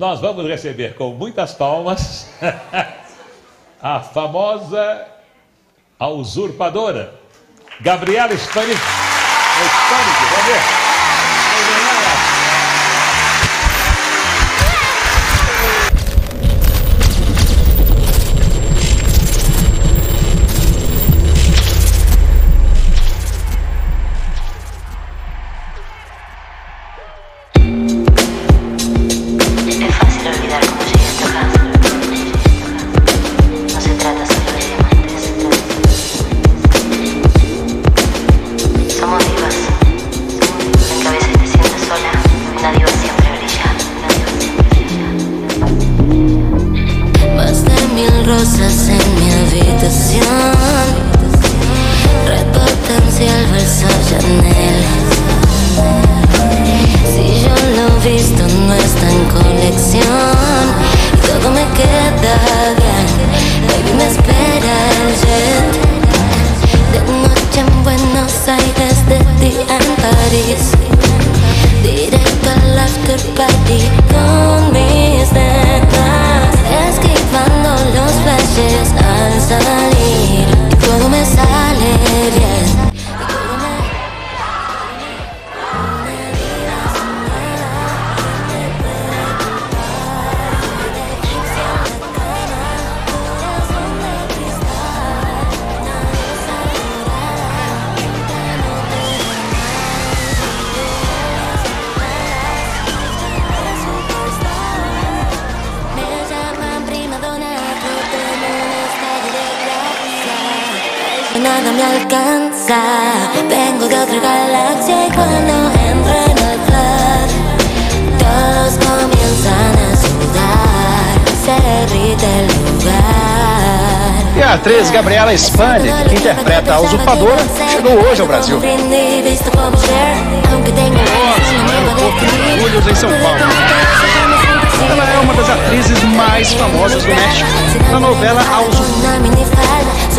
Nós vamos receber com muitas palmas a famosa a usurpadora Gabriela Spanik. Spanik, vamos ver. habitación al el Versace Chanel Si yo lo he visto no está en colección Y todo me queda bien Baby me espera el jet De noche en Buenos Aires, de día en París Directo al after party salir y todo me sale bien. nada me alcanza. Vengo de otra galaxia y cuando entro en el flash, todos comienzan a sudar. Se el lugar. E a atriz Gabriela Spani, que interpreta a usurpadora, chegou hoje ao Brasil. Orgulhos em São Paulo. Ela é uma das atrizes mais famosas do México na novela A Usurpadora.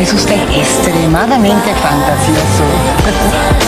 Es usted extremadamente fantasioso.